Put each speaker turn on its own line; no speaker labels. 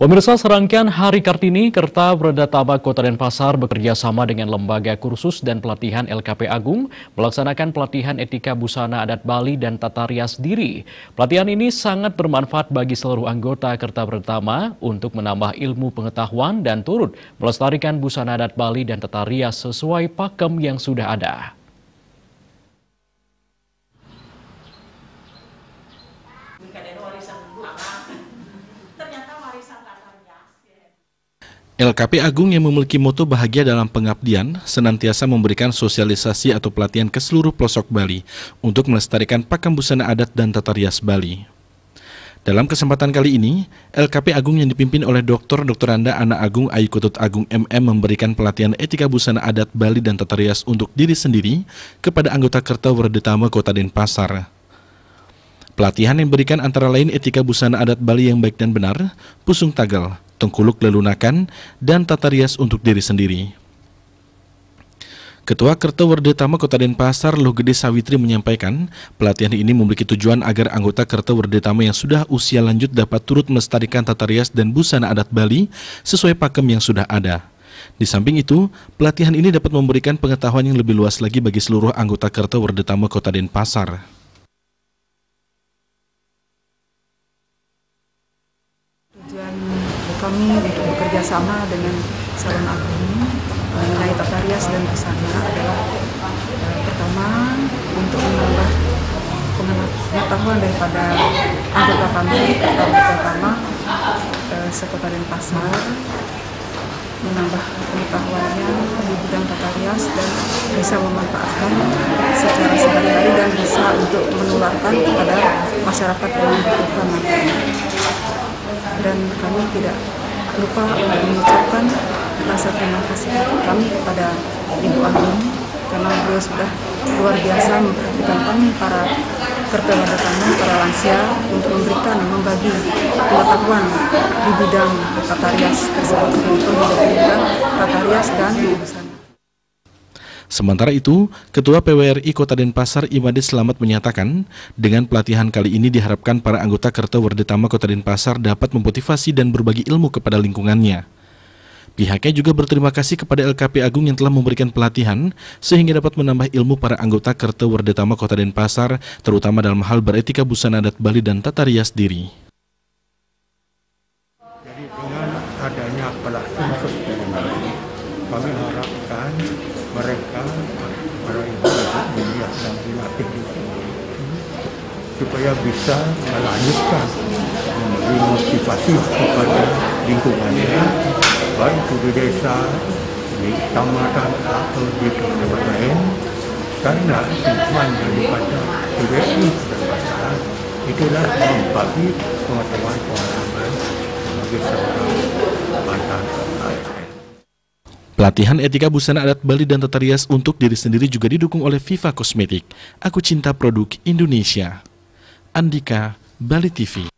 Pemirsa serangkaian Hari Kartini, Kerta Berdatama Kota Denpasar bekerja sama dengan Lembaga Kursus dan Pelatihan LKP Agung melaksanakan pelatihan etika busana adat Bali dan tata rias diri. Pelatihan ini sangat bermanfaat bagi seluruh anggota Kerta Berdatama untuk menambah ilmu pengetahuan dan turut melestarikan busana adat Bali dan tata rias sesuai pakem yang sudah ada.
LKP Agung yang memiliki moto bahagia dalam pengabdian senantiasa memberikan sosialisasi atau pelatihan ke seluruh pelosok Bali untuk melestarikan pakem busana adat dan tata rias Bali. Dalam kesempatan kali ini, LKP Agung yang dipimpin oleh Dr. Dr. Anda Ana Agung Ayu Kutut Agung MM memberikan pelatihan etika busana adat Bali dan tata rias untuk diri sendiri kepada anggota Kerta Werdetama Kota Denpasar. Pelatihan yang diberikan antara lain etika busana adat Bali yang baik dan benar, pusung tagal, tengkuluk lelunakan, dan tata rias untuk diri sendiri. Ketua Kerto Werdetama Kota Denpasar Loh Gede Sawitri menyampaikan, pelatihan ini memiliki tujuan agar anggota Kerto Werdetama yang sudah usia lanjut dapat turut melestarikan tata rias dan busana adat Bali sesuai pakem yang sudah ada. Di samping itu, pelatihan ini dapat memberikan pengetahuan yang lebih luas lagi bagi seluruh anggota Kerto Werdetama Kota Denpasar.
Tujuan kami untuk bekerja sama dengan Salon Agung mengenai tata rias dan busana adalah eh, pertama untuk menambah pengetahuan daripada anggota kami pertama eh, sekota Denpasar menambah pengetahuannya di bidang tata rias dan bisa memanfaatkan secara sehari-hari dan bisa untuk menularkan kepada masyarakat yang membutuhkan dan kami tidak lupa untuk mengucapkan rasa terima kasih kami kepada Ibu Agung karena beliau sudah luar biasa memperhatikan kami para kami, para lansia untuk memberikan, membagi pengetahuan di bidang tata rias tersebut, bidang tata rias dan.
Sementara itu, Ketua PWRI Kota Denpasar Imade Selamat menyatakan, dengan pelatihan kali ini diharapkan para anggota Kerta Werdetama Kota Denpasar dapat memotivasi dan berbagi ilmu kepada lingkungannya. Pihaknya juga berterima kasih kepada LKP Agung yang telah memberikan pelatihan sehingga dapat menambah ilmu para anggota Kerta Werdetama Kota Denpasar, terutama dalam hal beretika busana adat Bali dan tata rias diri.
Jadi dengan adanya pelatihan kami harapkan mereka para ibu-ibu melihat dan dilatih supaya bisa melanjutkan memberi motivasi kepada lingkungannya baik di desa, di kecamatan atau di tempat lain karena tujuan daripada PBI Denpasar itulah membagi pengetahuan pengalaman bagi seorang mantan.
Pelatihan etika busana adat Bali dan tata rias untuk diri sendiri juga didukung oleh Viva Kosmetik. Aku cinta produk Indonesia. Andika, Bali TV.